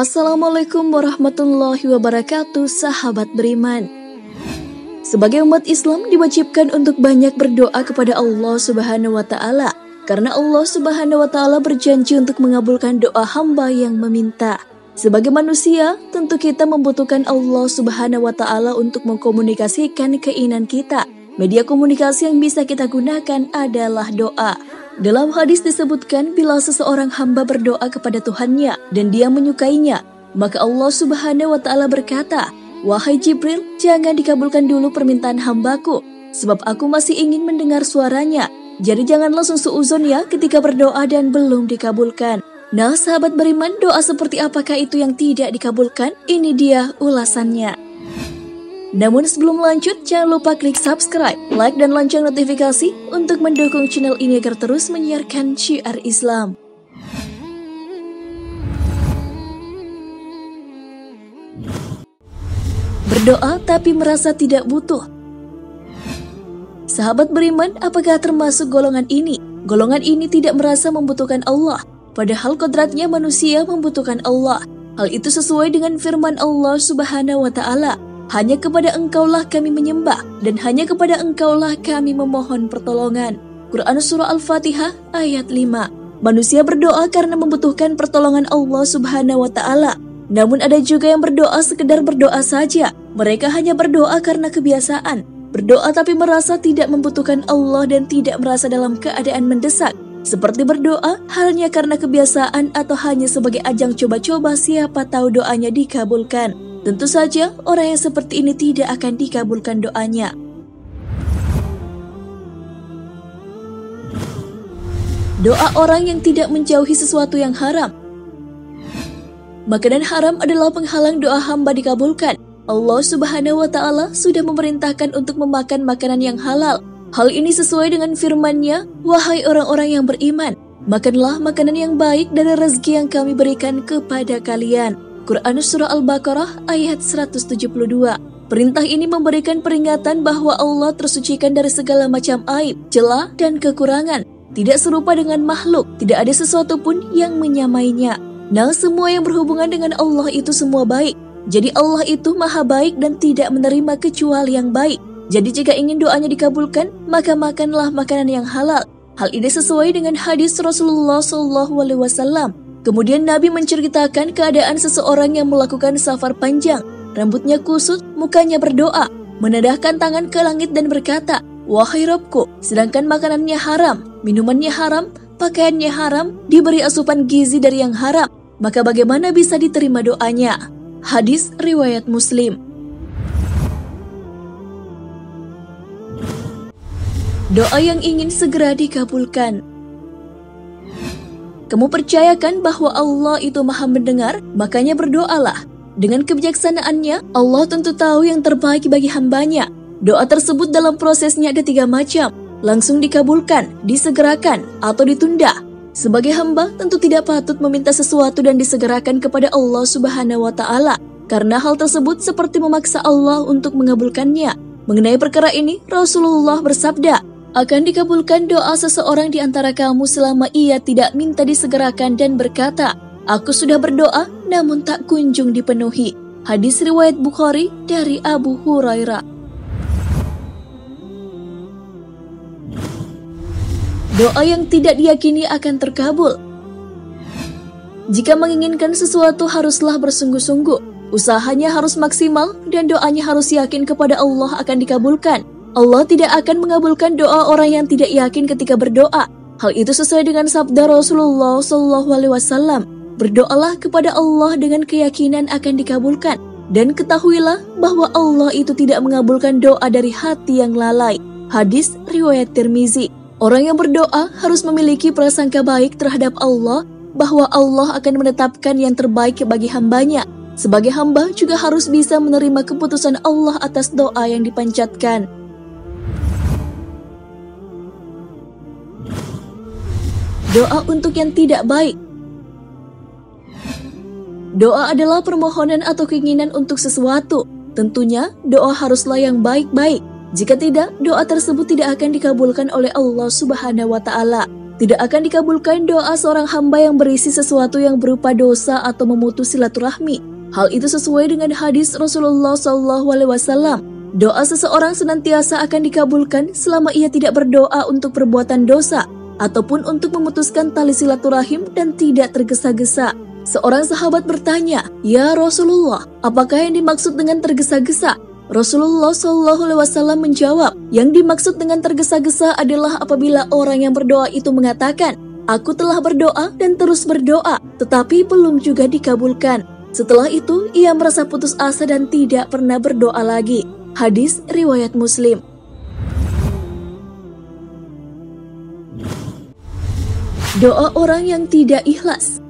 Assalamualaikum warahmatullahi wabarakatuh, sahabat beriman. Sebagai umat Islam diwajibkan untuk banyak berdoa kepada Allah Subhanahu wa taala karena Allah Subhanahu wa taala berjanji untuk mengabulkan doa hamba yang meminta. Sebagai manusia, tentu kita membutuhkan Allah Subhanahu wa taala untuk mengkomunikasikan keinginan kita. Media komunikasi yang bisa kita gunakan adalah doa. Dalam hadis disebutkan bila seseorang hamba berdoa kepada Tuhannya dan dia menyukainya, maka Allah Subhanahu wa taala berkata, "Wahai Jibril, jangan dikabulkan dulu permintaan hambaku, sebab aku masih ingin mendengar suaranya." Jadi jangan langsung suuzon ya ketika berdoa dan belum dikabulkan. Nah, sahabat beriman, doa seperti apakah itu yang tidak dikabulkan? Ini dia ulasannya. Namun sebelum lanjut, jangan lupa klik subscribe, like, dan lonceng notifikasi untuk mendukung channel ini agar terus menyiarkan syiar Islam. Berdoa tapi merasa tidak butuh. Sahabat beriman, apakah termasuk golongan ini? Golongan ini tidak merasa membutuhkan Allah, padahal kodratnya manusia membutuhkan Allah. Hal itu sesuai dengan firman Allah Subhanahu wa Ta'ala hanya kepada engkaulah kami menyembah dan hanya kepada engkaulah kami memohon pertolongan. Quran Surah Al-Fatihah ayat 5 Manusia berdoa karena membutuhkan pertolongan Allah subhanahu wa ta'ala. Namun ada juga yang berdoa sekedar berdoa saja. Mereka hanya berdoa karena kebiasaan. Berdoa tapi merasa tidak membutuhkan Allah dan tidak merasa dalam keadaan mendesak. Seperti berdoa halnya karena kebiasaan atau hanya sebagai ajang coba-coba siapa tahu doanya dikabulkan. Tentu saja orang yang seperti ini tidak akan dikabulkan doanya. Doa orang yang tidak menjauhi sesuatu yang haram. Makanan haram adalah penghalang doa hamba dikabulkan. Allah Subhanahu wa taala sudah memerintahkan untuk memakan makanan yang halal. Hal ini sesuai dengan firman-Nya, "Wahai orang-orang yang beriman, makanlah makanan yang baik dari rezeki yang kami berikan kepada kalian." Quran Surah Al-Baqarah ayat 172. Perintah ini memberikan peringatan bahwa Allah tersucikan dari segala macam aib, celah, dan kekurangan. Tidak serupa dengan makhluk, tidak ada sesuatu pun yang menyamainya. Nah, semua yang berhubungan dengan Allah itu semua baik. Jadi Allah itu maha baik dan tidak menerima kecuali yang baik. Jadi jika ingin doanya dikabulkan, maka makanlah makanan yang halal. Hal ini sesuai dengan hadis Rasulullah SAW Kemudian Nabi menceritakan keadaan seseorang yang melakukan safar panjang. Rambutnya kusut, mukanya berdoa, menedahkan tangan ke langit dan berkata, Wahai Robku, sedangkan makanannya haram, minumannya haram, pakaiannya haram, diberi asupan gizi dari yang haram, maka bagaimana bisa diterima doanya? Hadis Riwayat Muslim Doa yang ingin segera dikabulkan kamu percayakan bahwa Allah itu maha mendengar, makanya berdoalah. Dengan kebijaksanaannya, Allah tentu tahu yang terbaik bagi hambanya. Doa tersebut dalam prosesnya ada tiga macam, langsung dikabulkan, disegerakan, atau ditunda. Sebagai hamba, tentu tidak patut meminta sesuatu dan disegerakan kepada Allah Subhanahu wa Ta'ala, karena hal tersebut seperti memaksa Allah untuk mengabulkannya. Mengenai perkara ini, Rasulullah bersabda, akan dikabulkan doa seseorang di antara kamu selama ia tidak minta disegerakan dan berkata, Aku sudah berdoa namun tak kunjung dipenuhi. Hadis riwayat Bukhari dari Abu Hurairah. Doa yang tidak diyakini akan terkabul. Jika menginginkan sesuatu haruslah bersungguh-sungguh. Usahanya harus maksimal dan doanya harus yakin kepada Allah akan dikabulkan. Allah tidak akan mengabulkan doa orang yang tidak yakin ketika berdoa. Hal itu sesuai dengan sabda Rasulullah Shallallahu Alaihi Wasallam. Berdoalah kepada Allah dengan keyakinan akan dikabulkan dan ketahuilah bahwa Allah itu tidak mengabulkan doa dari hati yang lalai. Hadis riwayat Tirmizi. Orang yang berdoa harus memiliki prasangka baik terhadap Allah bahwa Allah akan menetapkan yang terbaik bagi hambanya. Sebagai hamba juga harus bisa menerima keputusan Allah atas doa yang dipanjatkan. Doa untuk yang tidak baik. Doa adalah permohonan atau keinginan untuk sesuatu. Tentunya, doa haruslah yang baik-baik. Jika tidak, doa tersebut tidak akan dikabulkan oleh Allah Subhanahu wa taala. tidak akan dikabulkan doa seorang hamba yang berisi sesuatu yang berupa dosa atau memutus silaturahmi. Hal itu sesuai dengan hadis Rasulullah SAW. Doa seseorang senantiasa akan dikabulkan selama ia tidak berdoa untuk perbuatan dosa ataupun untuk memutuskan tali silaturahim dan tidak tergesa-gesa. Seorang sahabat bertanya, "Ya Rasulullah, apakah yang dimaksud dengan tergesa-gesa?" Rasulullah Shallallahu Alaihi Wasallam menjawab, yang dimaksud dengan tergesa-gesa adalah apabila orang yang berdoa itu mengatakan, Aku telah berdoa dan terus berdoa, tetapi belum juga dikabulkan. Setelah itu, ia merasa putus asa dan tidak pernah berdoa lagi. Hadis riwayat Muslim. Doa orang yang tidak ikhlas.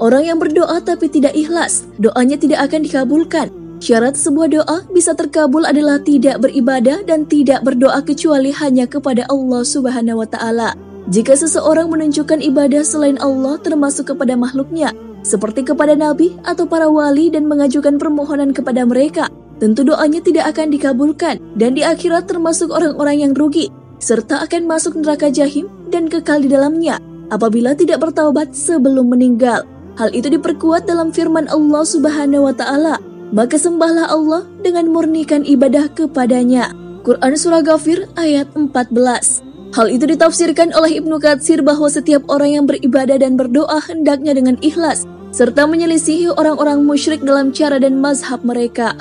Orang yang berdoa tapi tidak ikhlas, doanya tidak akan dikabulkan Syarat sebuah doa bisa terkabul adalah tidak beribadah dan tidak berdoa kecuali hanya kepada Allah Subhanahu wa taala. Jika seseorang menunjukkan ibadah selain Allah termasuk kepada makhluknya, seperti kepada nabi atau para wali dan mengajukan permohonan kepada mereka, tentu doanya tidak akan dikabulkan dan di akhirat termasuk orang-orang yang rugi serta akan masuk neraka jahim dan kekal di dalamnya apabila tidak bertaubat sebelum meninggal. Hal itu diperkuat dalam firman Allah Subhanahu wa taala maka sembahlah Allah dengan murnikan ibadah kepadanya. Quran Surah Ghafir ayat 14 Hal itu ditafsirkan oleh Ibnu Katsir bahwa setiap orang yang beribadah dan berdoa hendaknya dengan ikhlas, serta menyelisihi orang-orang musyrik dalam cara dan mazhab mereka.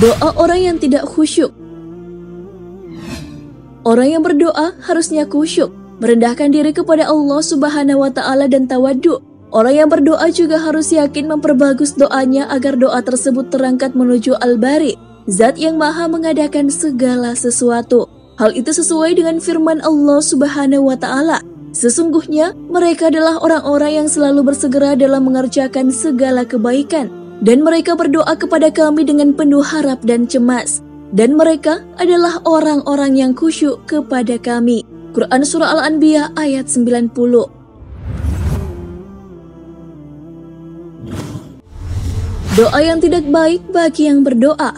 Doa orang yang tidak khusyuk Orang yang berdoa harusnya khusyuk, merendahkan diri kepada Allah Subhanahu wa taala dan tawaddu. Orang yang berdoa juga harus yakin memperbagus doanya agar doa tersebut terangkat menuju Al-Bari, Zat yang Maha mengadakan segala sesuatu. Hal itu sesuai dengan firman Allah Subhanahu wa taala. Sesungguhnya mereka adalah orang-orang yang selalu bersegera dalam mengerjakan segala kebaikan dan mereka berdoa kepada kami dengan penuh harap dan cemas. Dan mereka adalah orang-orang yang khusyuk kepada kami. Quran Surah Al-Anbiya ayat 90 Doa yang tidak baik bagi yang berdoa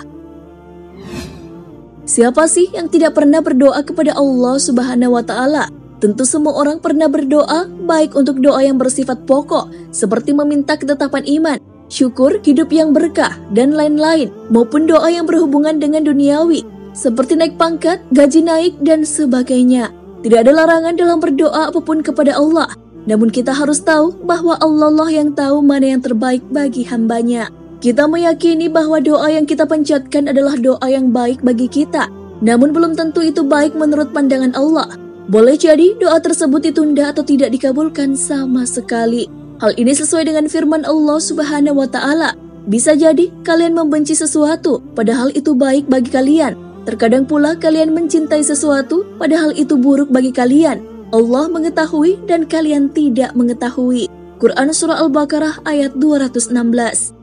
Siapa sih yang tidak pernah berdoa kepada Allah Subhanahu wa taala? Tentu semua orang pernah berdoa, baik untuk doa yang bersifat pokok, seperti meminta ketetapan iman, syukur, hidup yang berkah, dan lain-lain, maupun doa yang berhubungan dengan duniawi, seperti naik pangkat, gaji naik, dan sebagainya. Tidak ada larangan dalam berdoa apa pun kepada Allah. Namun kita harus tahu bahwa Allah lah yang tahu mana yang terbaik bagi hambanya. Kita meyakini bahwa doa yang kita panjatkan adalah doa yang baik bagi kita. Namun belum tentu itu baik menurut pandangan Allah. Boleh jadi doa tersebut ditunda atau tidak dikabulkan sama sekali. Hal ini sesuai dengan firman Allah Subhanahu wa taala. Bisa jadi kalian membenci sesuatu padahal itu baik bagi kalian Terkadang pula kalian mencintai sesuatu padahal itu buruk bagi kalian. Allah mengetahui dan kalian tidak mengetahui. Quran Surah Al-Baqarah ayat 216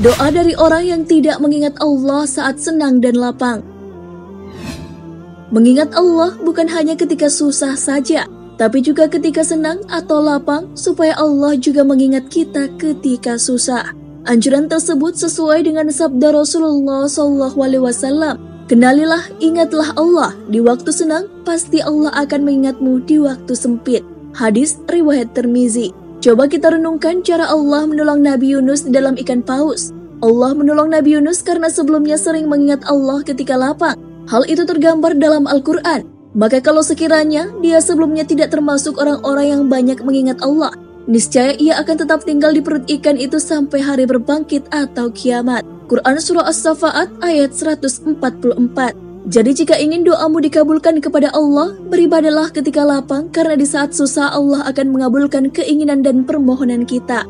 Doa dari orang yang tidak mengingat Allah saat senang dan lapang. Mengingat Allah bukan hanya ketika susah saja, tapi juga ketika senang atau lapang, supaya Allah juga mengingat kita ketika susah. Anjuran tersebut sesuai dengan sabda Rasulullah SAW. Kenalilah, ingatlah Allah di waktu senang, pasti Allah akan mengingatmu di waktu sempit. Hadis riwayat Termizi. Coba kita renungkan cara Allah menolong Nabi Yunus dalam ikan paus. Allah menolong Nabi Yunus karena sebelumnya sering mengingat Allah ketika lapang. Hal itu tergambar dalam Al-Quran. Maka kalau sekiranya dia sebelumnya tidak termasuk orang-orang yang banyak mengingat Allah, niscaya ia akan tetap tinggal di perut ikan itu sampai hari berbangkit atau kiamat. Quran Surah As-Safaat ayat 144 Jadi jika ingin doamu dikabulkan kepada Allah, beribadalah ketika lapang karena di saat susah Allah akan mengabulkan keinginan dan permohonan kita.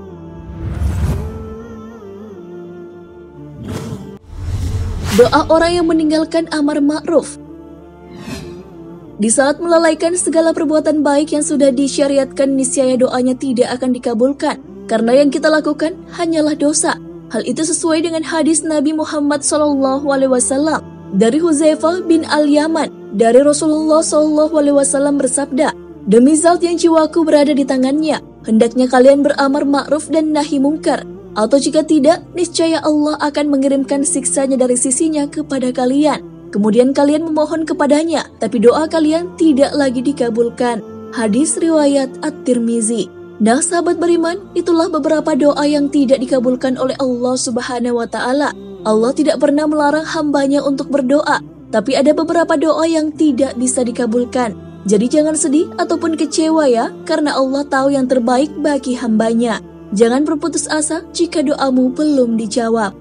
Doa orang yang meninggalkan amar ma'ruf di saat melalaikan segala perbuatan baik yang sudah disyariatkan, niscaya doanya tidak akan dikabulkan. Karena yang kita lakukan hanyalah dosa. Hal itu sesuai dengan hadis Nabi Muhammad SAW dari Huzaifah bin Al-Yaman dari Rasulullah SAW bersabda, Demi zat yang jiwaku berada di tangannya, hendaknya kalian beramar ma'ruf dan nahi mungkar. Atau jika tidak, niscaya Allah akan mengirimkan siksanya dari sisinya kepada kalian. Kemudian kalian memohon kepadanya, tapi doa kalian tidak lagi dikabulkan. Hadis riwayat At-Tirmizi. Nah, sahabat beriman, itulah beberapa doa yang tidak dikabulkan oleh Allah Subhanahu wa taala. Allah tidak pernah melarang hambanya untuk berdoa, tapi ada beberapa doa yang tidak bisa dikabulkan. Jadi jangan sedih ataupun kecewa ya, karena Allah tahu yang terbaik bagi hambanya. Jangan berputus asa jika doamu belum dijawab.